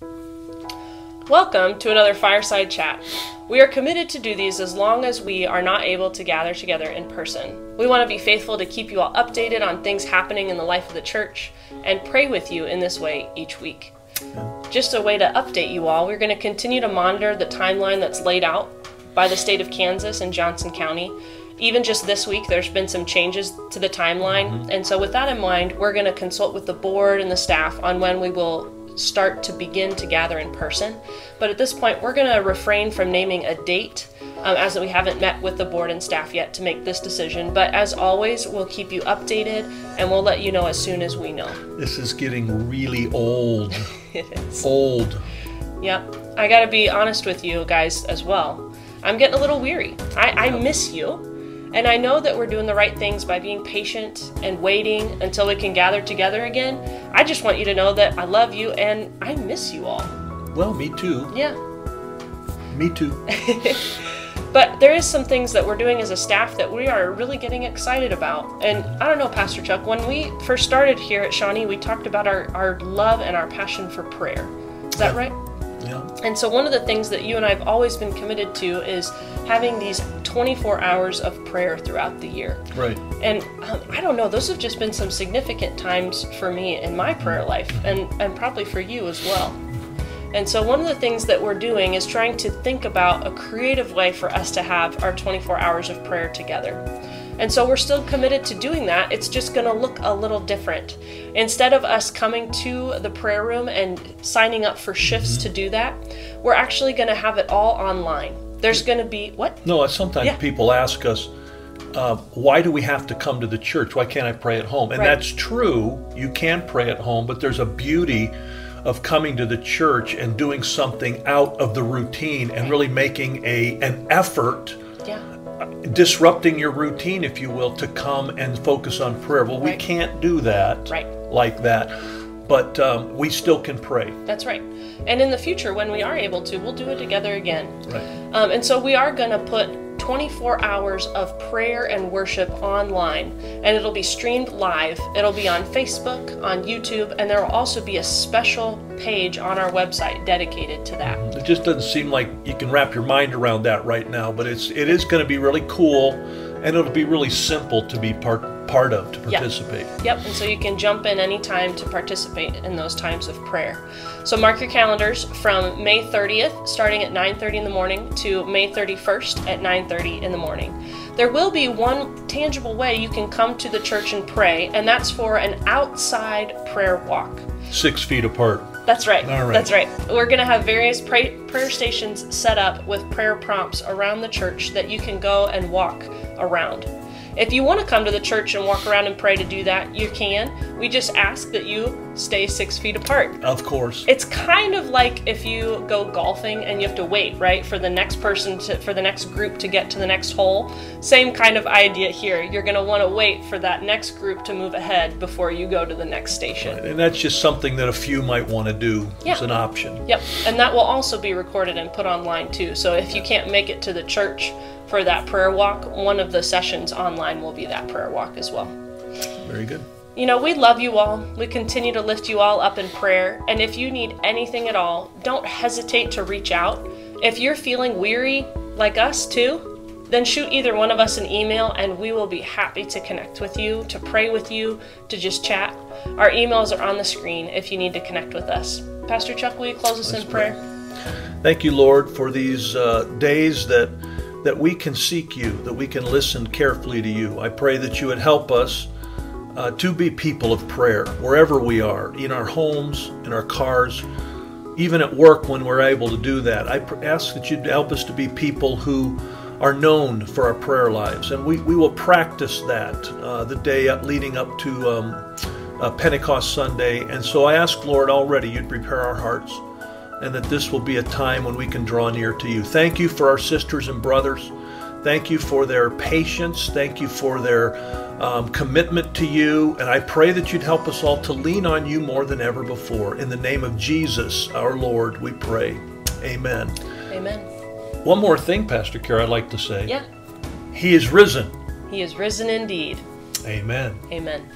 Welcome to another Fireside Chat. We are committed to do these as long as we are not able to gather together in person. We want to be faithful to keep you all updated on things happening in the life of the church and pray with you in this way each week. Just a way to update you all, we're going to continue to monitor the timeline that's laid out by the state of Kansas and Johnson County. Even just this week, there's been some changes to the timeline. Mm-hmm. And so, with that in mind, we're going to consult with the board and the staff on when we will start to begin to gather in person. But at this point, we're going to refrain from naming a date um, as we haven't met with the board and staff yet to make this decision. But as always, we'll keep you updated and we'll let you know as soon as we know. This is getting really old. It is. Old. Yep. I got to be honest with you guys as well. I'm getting a little weary. I, I miss you. And I know that we're doing the right things by being patient and waiting until we can gather together again. I just want you to know that I love you and I miss you all. Well, me too. Yeah. Me too. But there is some things that we're doing as a staff that we are really getting excited about. And I don't know, Pastor Chuck, when we first started here at Shawnee, we talked about our, our love and our passion for prayer. Is that Yeah. right? Yeah. And so, one of the things that you and I have always been committed to is having these 24 hours of prayer throughout the year. Right. And um, I don't know, those have just been some significant times for me in my prayer life, and, and probably for you as well. And so, one of the things that we're doing is trying to think about a creative way for us to have our 24 hours of prayer together. And so, we're still committed to doing that. It's just going to look a little different. Instead of us coming to the prayer room and signing up for shifts to do that, we're actually going to have it all online. There's going to be what? No, sometimes Yeah. people ask us, uh, why do we have to come to the church? Why can't I pray at home? And Right. that's true. You can pray at home, but there's a beauty of coming to the church and doing something out of the routine and really making a an effort Yeah. disrupting your routine, if you will, to come and focus on prayer. Well, we can't do that Right. like that, but um, we still can pray. That's right. And in the future, when we are able to, we'll do it together again. Right. Um, and so we are going to put 24 hours of prayer and worship online, and it'll be streamed live. It'll be on Facebook, on YouTube, and there will also be a special page on our website dedicated to that. It just doesn't seem like you can wrap your mind around that right now, but it's it is going to be really cool, and it'll be really simple to be part part of to participate. Yep, and so you can jump in anytime to participate in those times of prayer. So mark your calendars from May 30th, starting at 9:30 in the morning, to May 31st at 9:30 in the morning. There will be one tangible way you can come to the church and pray, and that's for an outside prayer walk. Six feet apart. That's right. That's right. We're going to have various pray- prayer stations set up with prayer prompts around the church that you can go and walk around. If you want to come to the church and walk around and pray to do that, you can. We just ask that you stay six feet apart. Of course. It's kind of like if you go golfing and you have to wait, right, for the next person to, for the next group to get to the next hole. Same kind of idea here. You're going to want to wait for that next group to move ahead before you go to the next station. and that's just something that a few might want to do as Yeah. an option. Yep, and that will also be recorded and put online too. So if you can't make it to the church for that prayer walk, one of the sessions online will be that prayer walk as well. Very good. You know, we love you all. We continue to lift you all up in prayer. And if you need anything at all, don't hesitate to reach out. If you're feeling weary like us too, then shoot either one of us an email and we will be happy to connect with you, to pray with you, to just chat. Our emails are on the screen if you need to connect with us. Pastor Chuck, will you close us in prayer? Thank you, Lord, for these uh, days that that we can seek you, that we can listen carefully to you. I pray that you would help us uh, to be people of prayer wherever we are, in our homes, in our cars, even at work when we're able to do that. I pr- ask that you'd help us to be people who are known for our prayer lives, and we, we will practice that uh, the day up leading up to um, uh, Pentecost Sunday. And so I ask, Lord, already you'd prepare our hearts and that this will be a time when we can draw near to you. Thank you for our sisters and brothers. Thank you for their patience. Thank you for their um, commitment to you. And I pray that you'd help us all to lean on you more than ever before. In the name of Jesus, our Lord, we pray. Amen. Amen. One more thing, Pastor Cara, I'd like to say. Yeah, He is risen. he is risen indeed. Amen. Amen.